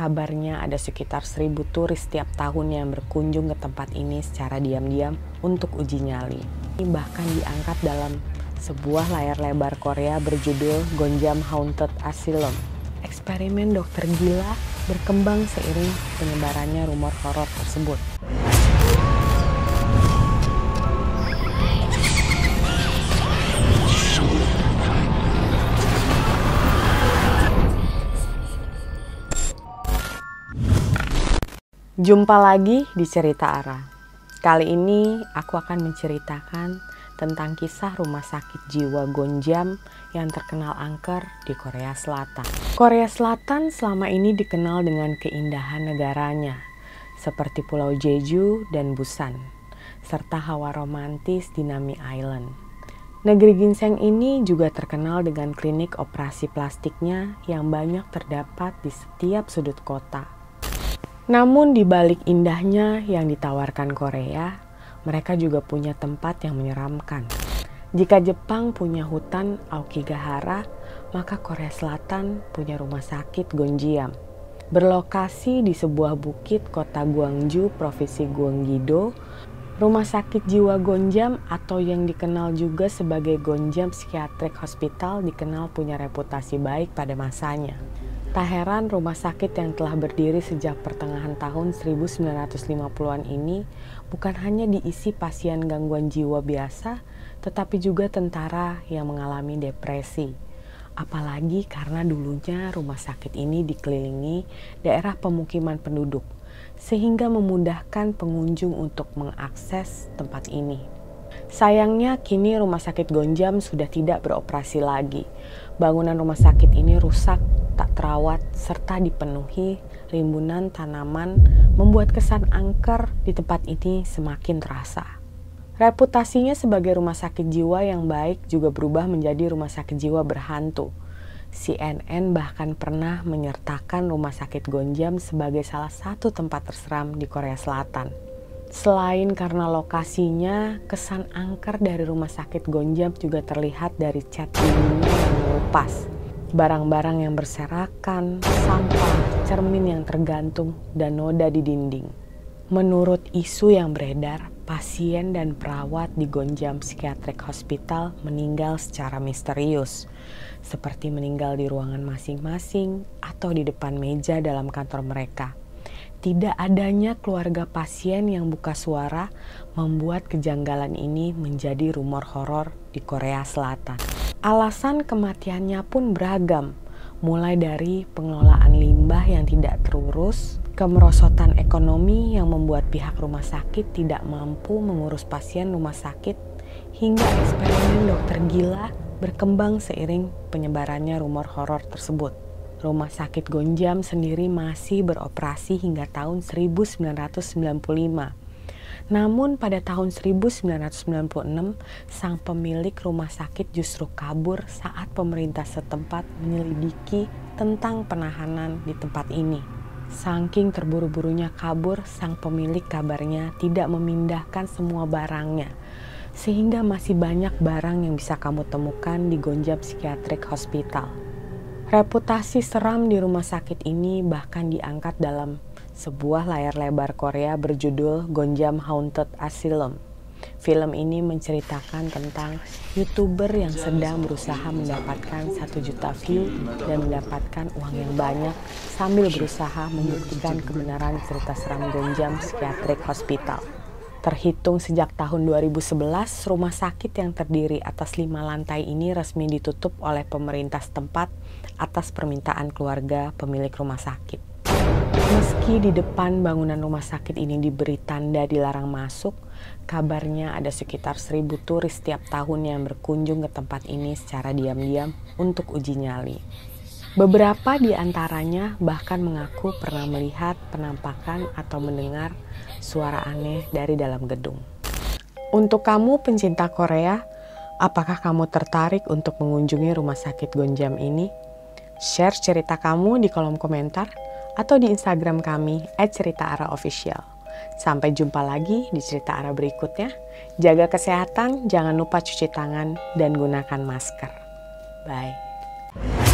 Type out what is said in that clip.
Kabarnya ada sekitar seribu turis setiap tahun yang berkunjung ke tempat ini secara diam-diam untuk uji nyali. Bahkan diangkat dalam sebuah layar lebar Korea berjudul Gonjam Haunted Asylum. Eksperimen dokter gila berkembang seiring penyebarannya rumor horor tersebut. Jumpa lagi di Cerita Ara. Kali ini aku akan menceritakan tentang kisah rumah sakit jiwa Gonjam yang terkenal angker di Korea Selatan. Korea Selatan selama ini dikenal dengan keindahan negaranya, seperti Pulau Jeju dan Busan, serta hawa romantis di Nami Island. Negeri ginseng ini juga terkenal dengan klinik operasi plastiknya yang banyak terdapat di setiap sudut kota. Namun di balik indahnya yang ditawarkan Korea, mereka juga punya tempat yang menyeramkan. Jika Jepang punya hutan Aokigahara, maka Korea Selatan punya rumah sakit Gonjiam. Berlokasi di sebuah bukit kota Gwangju, Provinsi Gwanggi-do, Rumah sakit jiwa Gonjam atau yang dikenal juga sebagai Gonjam Psychiatric Hospital dikenal punya reputasi baik pada masanya. Tak heran rumah sakit yang telah berdiri sejak pertengahan tahun 1950-an ini bukan hanya diisi pasien gangguan jiwa biasa, tetapi juga tentara yang mengalami depresi. Apalagi karena dulunya rumah sakit ini dikelilingi daerah pemukiman penduduk, sehingga memudahkan pengunjung untuk mengakses tempat ini. Sayangnya kini rumah sakit Gonjam sudah tidak beroperasi lagi. Bangunan rumah sakit ini rusak terawat serta dipenuhi rimbunan tanaman membuat kesan angker di tempat ini semakin terasa. Reputasinya sebagai rumah sakit jiwa yang baik juga berubah menjadi rumah sakit jiwa berhantu. CNN bahkan pernah menyertakan rumah sakit Gonjam sebagai salah satu tempat terseram di Korea Selatan. Selain karena lokasinya, kesan angker dari rumah sakit Gonjam juga terlihat dari cat yang mengupas barang-barang yang berserakan, sampah, cermin yang tergantung, dan noda di dinding. Menurut isu yang beredar, pasien dan perawat di Gonjam Psychiatric Hospital meninggal secara misterius, seperti meninggal di ruangan masing-masing atau di depan meja dalam kantor mereka. Tidak adanya keluarga pasien yang buka suara membuat kejanggalan ini menjadi rumor horor di Korea Selatan. Alasan kematiannya pun beragam, mulai dari pengelolaan limbah yang tidak terurus, kemerosotan ekonomi yang membuat pihak rumah sakit tidak mampu mengurus pasien rumah sakit, hingga eksperimen dokter gila berkembang seiring penyebarannya rumor horor tersebut. Rumah sakit Gonjam sendiri masih beroperasi hingga tahun 1995 namun pada tahun 1996, sang pemilik rumah sakit justru kabur saat pemerintah setempat menyelidiki tentang penahanan di tempat ini. Saking terburu-burunya kabur, sang pemilik kabarnya tidak memindahkan semua barangnya, sehingga masih banyak barang yang bisa kamu temukan di Gonjam Psychiatric Hospital. Reputasi seram di rumah sakit ini bahkan diangkat dalam sebuah layar lebar Korea berjudul Gonjam Haunted Asylum. Film ini menceritakan tentang youtuber yang sedang berusaha mendapatkan satu juta view dan mendapatkan uang yang banyak sambil berusaha membuktikan kebenaran cerita seram Gonjam Psychiatric Hospital. Terhitung sejak tahun 2011, rumah sakit yang terdiri atas lima lantai ini resmi ditutup oleh pemerintah setempat atas permintaan keluarga pemilik rumah sakit. Meski di depan bangunan rumah sakit ini diberi tanda dilarang masuk, kabarnya ada sekitar seribu turis setiap tahun yang berkunjung ke tempat ini secara diam-diam untuk uji nyali. Beberapa di antaranya bahkan mengaku pernah melihat penampakan atau mendengar suara aneh dari dalam gedung. Untuk kamu pencinta Korea, apakah kamu tertarik untuk mengunjungi rumah sakit Gonjam ini? Share cerita kamu di kolom komentar atau di Instagram kami @ceritaara_official. Sampai jumpa lagi di cerita arah berikutnya. Jaga kesehatan, jangan lupa cuci tangan dan gunakan masker. Bye.